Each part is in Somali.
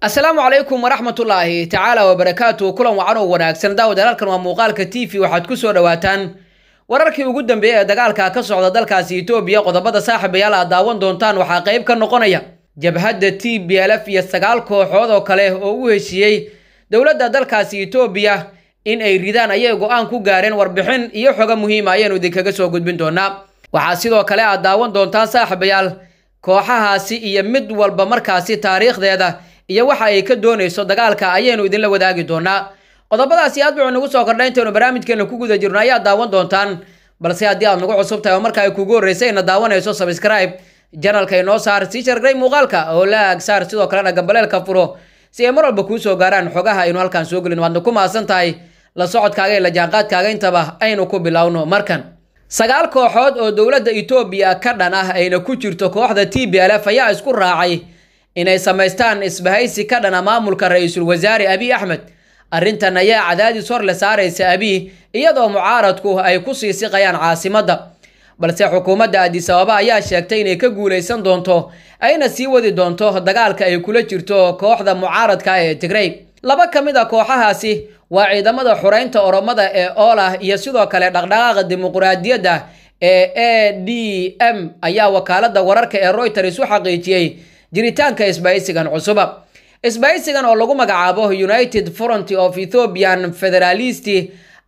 asalaamu calaykum waraxmatullaahi tacaala wabarakaatu kulan wacan oo wanaagsan. Daawad halkan waa muuqaalka t v. Waxaad ku soo dhowaataan wararkii ugu dambeeyey ee dagaalka ka socda dalkaasi etoobiya qodobada saaxiibayaal aad daawan doontaan. Waxaa qayb ka noqonaya jabhadda t b l f iyo sagaal kooxood oo kale oo u heshiiyey dowladda dalkaasi etoobiya in ay ridaan ayay go'aan ku gaareen warbixin iyo xogo muhiima ayaanu idinkaga soo gudbin doonaa waxaa sidoo kale aad daawan doontaan saaxiibayaal kooxahaasi iyo mid walba markaasi taariikhdeeda iyo waxa ay ka doonayso dagaalka ayaynu idinla wadaagi doonaa qodobadaasi aad wuxuu nagu soo kordha intaynu barnaamijkeena ku guda jirno ayaad daawan doontaan. Balse haddii aad nagu cusub tahay oo marka ay kugu horreysay ina daawanayso subscribe janalka inoo saar sii shargray muuqaalka. Oo la ag saar sidoo kalena gambaleelka furo. Si ay mar walba kuu soo gaaraan xogaha aynu halkaan soo gelin. Waadna ku maasan tahay la socodkaaga iyo la jaanqaadkaaga intaba aynu ku bilowno markan. Sagaal kooxood oo dowladda etoobiya ka dhan ah ayna ku jirto kooxda t b l f ayaa isku raacay inay samaystaan isbahaysi ka dhana maamulka ra'iisul wasaare abiy axmed arrintan ayaa cadaadis hor le saaraysa abiy iyadoo mucaaradku ay ku sii siqayaan caasimadda balse xukuumadda adis ababa ayaa sheegtay inay ka guulaysan doonto ayna sii wadi doonto dagaalka ay kula jirto kooxda mucaaradka ee tigrey laba ka mid a kooxahaasi waa ciidamada xureynta oromada ee oolah iyo sidoo kale dhaqdhaqaaqa dimuquraadiyadda ee a d m ayaa wakaalada wararka ee royters u xaqiijiyey jiritaanka isbahaysigan cusuba. Isbahaysigan oo lagu magacaabo united front of ethiopian federalist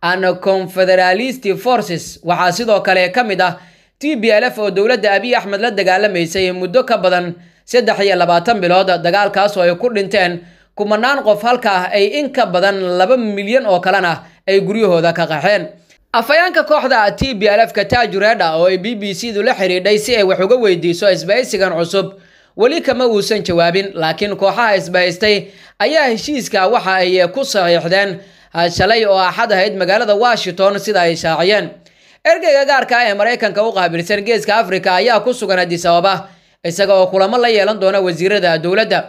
and confederalist forces waxaa sidoo kale ka mid ah t b l f oo dowladda abiy axmed la dagaalamaysay muddo ka badan saddex iyo labaatan bilood. Dagaalkaas oo ay ku dhinteen kumanaan qof halka ay in ka badan laba milyan oo kalena ay guryahooda ka qaxeen. Afhayeenka kooxda t b l f ka tajureedha oo ay b b c du la xidhiidhay si ay wax uga weydiiso isbahaysigan cusub weli kama uusan jawaabin laakiin kooxaha isbahaystay ayaa heshiiska waxa ay ku saxiixdeen shalay oo axad ahayd magaalada washington sida ay shaaciyeen. Ergeyga gaarka ah ee maraykanka u qaabilsan geeska africa ayaa ku sugan adis ababa isaga oo kulamo la yeelan doona wasiirada dowladda.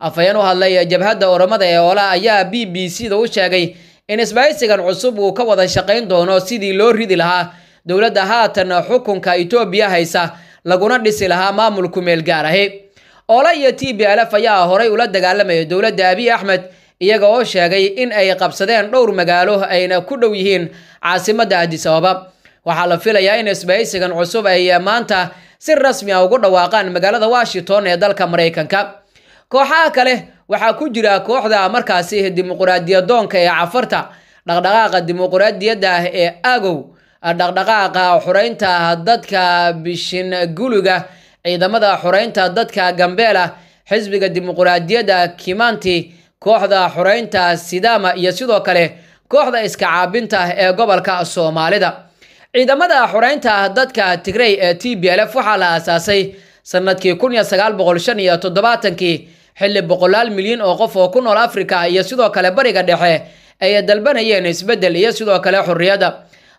Afhayeen u hadlay jabhadda oromada ee oola ayaa b b c da u sheegay in isbahaysigan cusub uu ka wada shaqayn doono sidii loo ridi lahaa dowladda haatan xukunka etoobiya haysa laguna dhisi lahaa maamul kumeel gaar ahi oola iyo t b l f ayaa horay ula dagaalamaya dowladda abiy axmed iyaga oo sheegay in ay qabsadeen dhowr magaalo ayna ku dhow yihiin caasimadda adis ababa. Waxaa la filayaa in isbahaysigan cusub ay maanta si rasmi a ugu dhawaaqaan magaalada washington ee dalka maraykanka kooxaha kale waxaa ku jira kooxda markaasi dimuquraadiyadoonka ee cafarta dhaqdhaqaaqa dimuquraadiyadda ee agow dhaqdhaqaaqa xureynta dadka bishinguluga ciidamada xureynta dadka gambeela xisbiga dimuquraadiyadda kimanti kooxda xureynta sidama iyo sidoo kale kooxda iska caabinta ee gobolka soomaalida. Ciidamada xureynta dadka tigrey ee t b l f waxaa la aasaasay sannadkii toddobaatankii xilli boqolaal milyan oo qof oo ku nool africa iyo sidoo kale bariga dhexe ay dalbanayeen isbeddel iyo sidoo kale xorriyadda.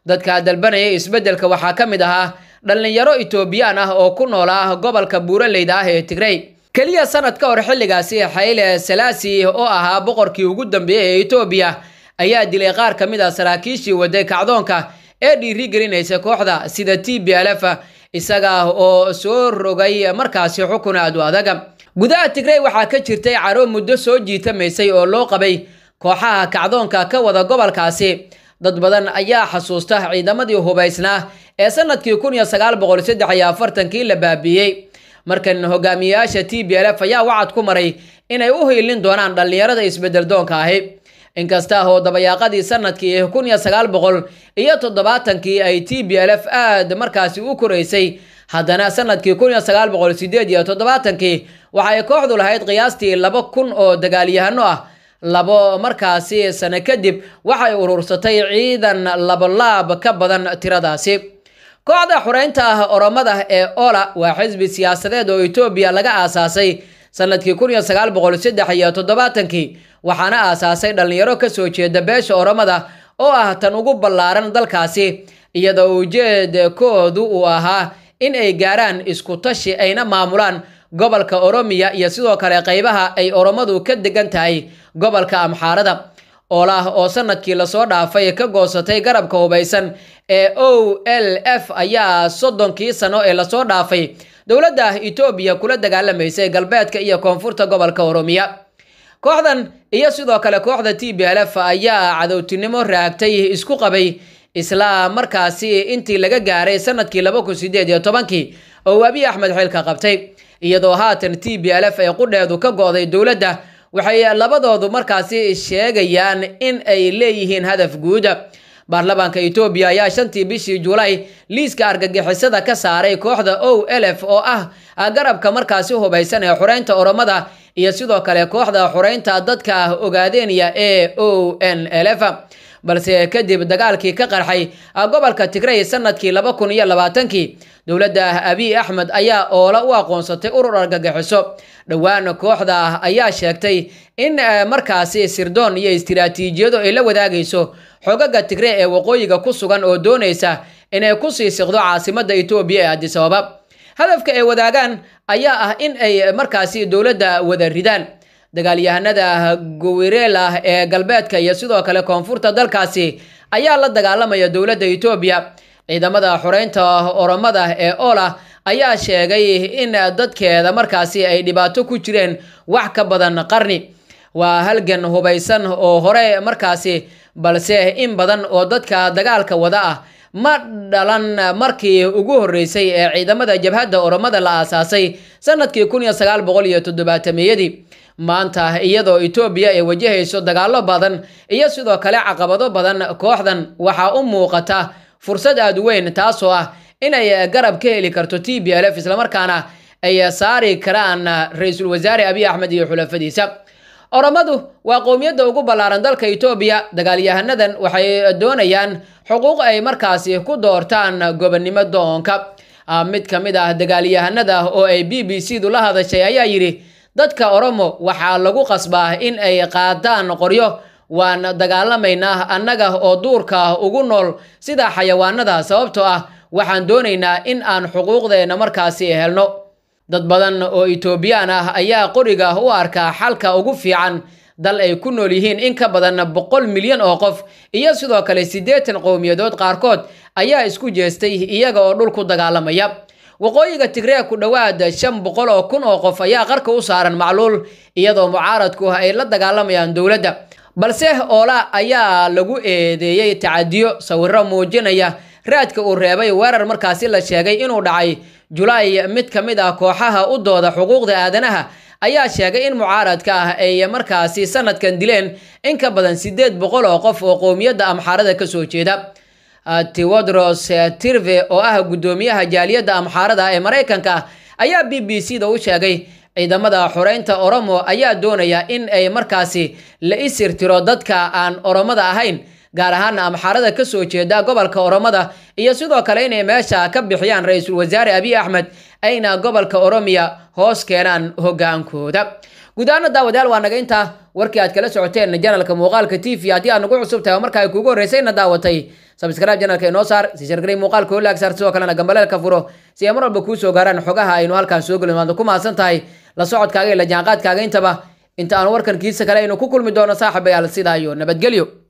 Dadka dalbanaya isbeddelka waxaa ka mid ahaa dhallinyaro etoobiyaan ah oo ku noolaa gobolka buuraleyda ah ee tigrey keliya sanad ka hor xilligaasi xayle salaasi oo ahaa boqorkii ugu dambeeyey ee etoobiya ayaa dilay qaar ka mid a saraakiishii waday kacdoonka ee dhiiri gelinaysa kooxda sida t b l f isaga oo soo rogay markaasi xukun aad u adaga gudaha tigrey waxaa ka jirtay caro muddo soo jiitamaysay oo loo qabay kooxaha kacdoonka ka wada gobolkaasi dad badan ayaa xasuusta ciidamadii hubaysnaa ee sannadkii kun iyo sagaal la baabiiyey markan hogaamiyeyaasha t b l f ayaa wacad ku maray inay u hiilin doonaan dhallinyarada isbeddel doonka ahi. Inkasta oo dabayaaqadii sannadkii kun iyo iyo toddobaatankii ay t b l f aad markaasi u koraysay haddana sannadkii kun iyo toddobaatankii waxay kooxdu lahayd qiyaastii laba kun oo dagaalyahano ah labo markaasi sano kadib waxay urursatay ciidan labolaab ka badan tiradaasi. Kooxda xureynta ah oromada ee ola waa xisbi siyaasadeed oo etoobiya laga aasaasay sannadkii kun waxaana aasaasay dhallinyaro ka soo jeeda beesha oromada oo ah tan ugu ballaaran dalkaasi iyadoo ujeedkoodu uu ahaa in ay gaaraan isku tashi ayna maamulaan gobolka oromiya iyo sidoo kale qaybaha ay oromadu ka degan tahay gobolka amxaarada. Oolah oo sannadkii la soo dhaafay ka goosatay garabka hubaysan ee o l f ayaa soddonkii sano ee la soo dhaafay. Dowladda etoobiya kula dagaalamaysay galbeedka iyo koonfurta gobolka oromiya. Kooxdan iyo sidoo kale kooxda t b l f ayaa cadowtinimo raagtay isku qabay isla markaasi intii laga gaaray sannadkii laba kun sideed iyo tobankii oo abiy axmed xilka qabtay. Iyadoo haatan t b l f ay qudheedu ka go-day dowladda waxay labadoodu markaasi sheegayaan in ay leeyihiin hadaf guuda baarlamaanka etoobiya ayaa shantii bishii julaay liiska argagixisada ka saaray kooxda o l f oo ah garabka markaasi hubaysan ee xureynta oromada iyo sidoo kale kooxda xureynta dadka ogaadeenya ee o n f balse kadib dagaalkii ka qarxay gobolka tigray sannadkii laba kun iyo labaatankii dowladda abiy axmed ayaa oola u aqoonsatay urur argagixiso dhowaan kooxda ayaa sheegtay in markaasi sirdoon iyo istiraatiijiyado ay la wadaagayso xogaga tigray ee waqooyiga ku sugan oo doonaysa inay ku sii siqdo caasimada etoobiya ee addis ababa. Hadafka ay wadaagaan ayaa ah in ay markaasi dowladda wada ridaan dagaalyahanada gowirela ee galbeedka iyo sidoo kale koonfurta dalkaasi ayaa la dagaalamaya dowladda etoobiya ciidamada xoreynta oromada ee ola ayaa sheegay in dadkeeda markaasi ay dhibaato ku jireen wax ka badan qarni. Waa halgan hubaysan oo hore markaasi balse in badan oo dadka dagaalka wada ah ma dhalan markii ugu horreysay ee ciidamada jabhadda oromada la aasaasay sannadkii kun iyo sagaal boqol iyo toddobaatameyadii maanta iyadoo etoobiya ay wajahayso dagaallo badan iyo sidoo kale caqabado badan kooxdan waxaa u muuqata fursad aada u weyn taasoo ah inay garab ka heli karto t b l f islamarkaana ay saari karaan ra'iisul wasaare abiy axmed iyo xulafadiisa. Oromadu waa qowmiyadda ugu ballaaran dalka etoobiya dagaalyahanadan waxay doonayaan xuquuq ay markaasi ku doortaan gobonnimo doonka. Mid ka mid ah dagaalyahanada oo ay b b c du la hadashay ayaa yidhi dadka oromo waxaa lagu qasbaa in ay qaadaan qoryo. Waan dagaalamaynaa annaga oo duurka ugu nool sida xayawaanada sababtoo ah waxaan doonaynaa in aan xuquuqdeena markaasi helno. Dad badan oo etoobiyaan ah ayaa qoriga u arkaa xalka ugu fiican. Dal ay ku nool yihiin in ka badan boqol milyan oo qof iyo sidoo kale siddeetan qowmiyadood qaarkood ayaa isku jeestay iyaga oo dhul ku dagaalamaya waqooyiga tigree ku dhowaad shan boqol oo kun oo qof ayaa qarka u saaran macluul iyadoo mucaaradku ay la dagaalamayaan dowladda. Balse oola ayaa lagu eedeeyey tacadiyo sawiro muujinaya raadka uu reebay weerar markaasi la sheegay inuu dhacay. Julaay mid ka mid ah kooxaha u dooda xuquuqda aadanaha ayaa sheegay in mucaaradka ah ay markaasi sanadkan dileen in ka badan siddeed boqol oo qof oo qowmiyadda amxaarada ka soo jeeda tewodros tirve oo ah guddoomiyaha jaaliyadda amxaarada ee maraykanka ayaa b b c da u sheegay ciidamada xoreynta oromo ayaa doonaya in ay markaasi la isirtiro dadka aan oromada ahayn gaar ahaana amxaarada ka soo jeeda gobolka oromada iyo sidoo kale inay meesha ka bixiyaan ra'iisul wasaare abiy axmed ayna gobolka oromiya hoos keenaan hogaankooda gudaana daawadayaal waa naga intaa warkii aad kala socoteen janalka muuqaalka t v haddii aad nagu cusub tahay oo marka ay kugu horreysayna daawatay sabscribe janalka inoo saar si shargaray muuqaalka olaag saar sidoo kalena gambaleelka furo. Si ay mar walba kuu soo gaaraan xogaha aynu halkaan soo gelin waadna ku mahadsan tahay la socodkaaga iyo la jaanqaadkaaga intaba. Inta aan warkan kiisa kale aynu ku kulmi doono saaxibayaal iyo nabadgelyo